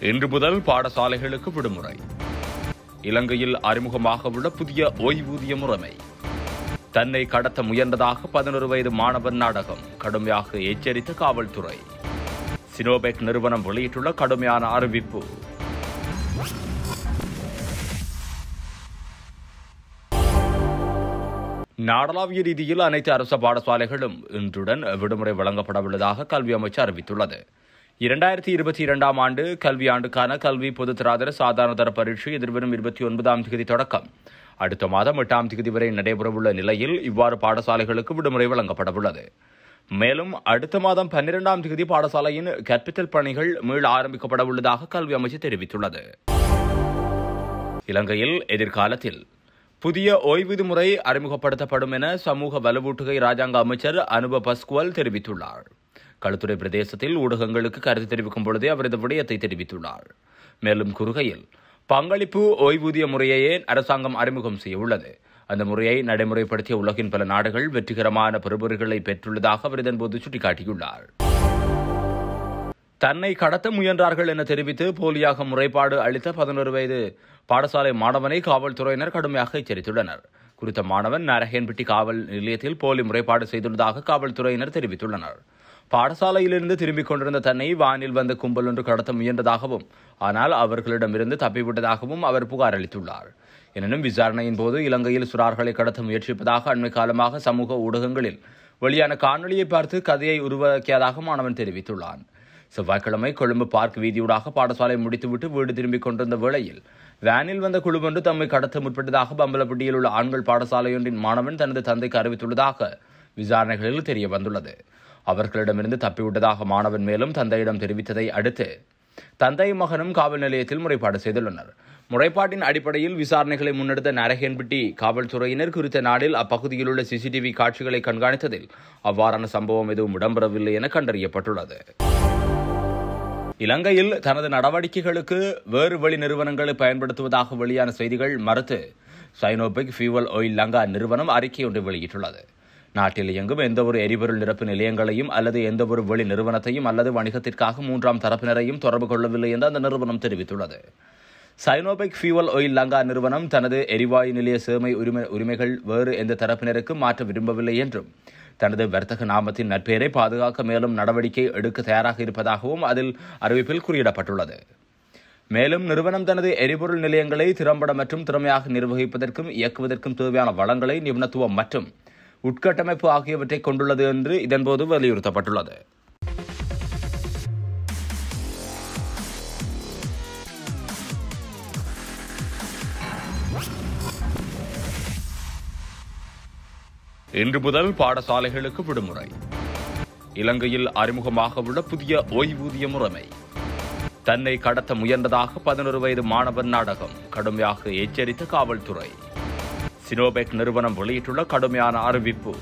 இன்று முதல் பாடசாலைகளுக்கு விடுமுறை. இலங்கையில் அறிமுகமாக உள்ள புதிய ஓய்வூதிய முறைமை. தன்னை கடத்த முயன்றதாக பதினொரு வயது மாணவன் நாடகம் கடுமையாக எச்சரித்த காவல்துறை. சினோபெக் நிறுவனம் வெளியிட்டுள்ள கடுமையான அறிவிப்பு. நாடளாவிய ரீதியில் அனைத்து அரசு பாடசாலைகளும் இன்றுடன் விடுமுறை வழங்கப்படவுள்ளதாக கல்வி அமைச்சு அறிவித்துள்ளது. இரண்டாயிரத்தி இருபத்தி இரண்டாம் ஆண்டு கல்வி ஆண்டுக்கான கல்வி பொதுத்தராதர சாதாரண தர பரீட்சை எதிர்வரும் இருபத்தி ஒன்பதாம் தேதி தொடக்கம். அடுத்த மாதம் எட்டாம் தேதி வரை நடைபெறவுள்ள நிலையில் இவ்வாறு பாடசாலைகளுக்கு விடுமுறை வழங்கப்படவுள்ளது. மேலும் அடுத்த மாதம் பன்னிரெண்டாம் தேதி பாடசாலையின் கற்பித்தல் பணிகள் மீள ஆரம்பிக்கப்பட உள்ளதாக கல்வி அமைச்சு தெரிவித்துள்ளது. இலங்கையில் எதிர்காலத்தில் புதிய ஓய்வூதிய முறை அறிமுகப்படுத்தப்படும் என சமூக வலுவூட்டுகை ராஜாங்க அமைச்சர் அனுப பஸ்குவல் தெரிவித்துள்ளார். களுத்துறை பிரதேசத்தில் ஊடகங்களுக்கு கருத்து தெரிவிக்கும் பொழுதே அவர் இந்த விடயத்தை தெரிவித்துள்ளார். மேலும் கூறுகையில் பங்களிப்பு ஓய்வூதிய முறையையே அரசாங்கம் அறிமுகம் செய்ய உள்ளது அந்த முறையை நடைமுறைப்படுத்திய உலகின் பல நாடுகள் வெற்றிகரமான பெறுபொருள்களை பெற்றுள்ளதாக அவர் இதன்போது சுட்டிக்காட்டியுள்ளார். தன்னை கடத்த முயன்றார்கள் என தெரிவித்து போலியாக முறைப்பாடு அளித்த பதினொரு வயது பாடசாலை மாணவனை காவல்துறையினர் கடுமையாக எச்சரித்துள்ளனர். குறித்த மாணவன் நரகேன்பட்டி காவல் நிலையத்தில் போலி முறைப்பாடு செய்துள்ளதாக காவல்துறையினர் தெரிவித்துள்ளனர். பாடசாலையிலிருந்து திரும்பிக் கொண்டிருந்த தன்னை வானில் வந்த கும்பல் ஒன்று கடத்த முயன்றதாகவும் ஆனால் அவர்களிடமிருந்து தப்பிவிட்டதாகவும் அவர் புகார் அளித்துள்ளார். எனினும் விசாரணையின் போது இலங்கையில் சுறார்களை கடத்த முயற்சிப்பதாக அண்மை காலமாக சமூக ஊடகங்களில் வெளியான காணொலியை பார்த்து கதையை உருவாக்கியதாக மாணவன் தெரிவித்துள்ளான். செவ்வாய்க்கிழமை கொழும்பு பார்க் வீதியூடாக பாடசாலை முடித்துவிட்டு வீடு திரும்பிக் கொண்டிருந்த வேளையில் வேனில் வந்த குழுவொன்று தம்மை கடத்த முற்பட்டதாக பம்பலப்பட்டியில் உள்ள ஆண்கள் பாடசாலையொன்றின் மாணவன் தனது தந்தைக்கு அறிவித்துள்ளதாக விசாரணைகளில் தெரிய வந்துள்ளது அவர்களிடமிருந்து தப்பிவிட்டதாக மாணவன் மேலும் தந்தையிடம் தெரிவித்ததை அடுத்து தந்தை மகனும் காவல் நிலையத்தில் முறைப்பாடு செய்துள்ளனர். முறைப்பாட்டின் அடிப்படையில் விசாரணைகளை முன்னெடுத்த நரகேன்பட்டி காவல்துறையினர் குறித்த நாளில் அப்பகுதியில் உள்ள சிசிடிவி காட்சிகளை கண்காணித்ததில் அவ்வாறான சம்பவம் எதுவும் இடம்பெறவில்லை என கண்டறியப்பட்டுள்ளது. இலங்கையில் தனது நடவடிக்கைகளுக்கு வேறு வழி நிறுவனங்களை பயன்படுத்துவதாக வெளியான செய்திகள் மறுத்து சைனோபிக் ஃபியூவல் ஆயில் லங்கா நிறுவனம் அறிக்கை ஒன்று வெளியிட்டுள்ளது. நாட்டில் இயங்கும் எந்தவொரு எரிபொருள் நிரப்பு நிலையங்களையும் அல்லது எந்தவொரு வெளி நிறுவனத்தையும் அல்லது வணிகத்திற்காக மூன்றாம் தரப்பினரையும் தொடர்பு கொள்ளவில்லை என்று அந்த நிறுவனம் தெரிவித்துள்ளது. சைனோபெக் ஃபியூவல் ஆயில் லங்கா நிறுவனம் தனது எரிவாயு நிலைய சேமை உரிமை உரிமைகள் வேறு எந்த தரப்பினருக்கும் மாற்ற விரும்பவில்லை என்றும் தனது வர்த்தக நாமத்தின் நற்பெயரை பாதுகாக்க மேலும் நடவடிக்கை எடுக்க தயாராக இருப்பதாகவும் அதில் அறிவிப்பில் குறியிடப்பட்டுள்ளது. மேலும் நிறுவனம் தனது எரிபொருள் நிலையங்களை திறம்பட மற்றும் திறமையாக நிர்வகிப்பதற்கும் இயக்குவதற்கும் தேவையான வளங்களை நிபுணத்துவம் மற்றும் உட்கட்டமைப்பு ஆகியவற்றை கொண்டுள்ளது என்று இதன்போது வலியுறுத்தப்பட்டுள்ளது. இன்று முதல் பாடசாலைகளுக்கு விடுமுறை. இலங்கையில் அறிமுகமாக உள்ள புதிய ஓய்வூதிய முறைமை. தன்னை கடத்த முயன்றதாக பதினொரு வயது மாணவன் நாடகம் கடுமையாக எச்சரித்த காவல்துறை. சினோபெக் நிறுவனம் வெளியிட்டுள்ள கடுமையான அறிவிப்பு.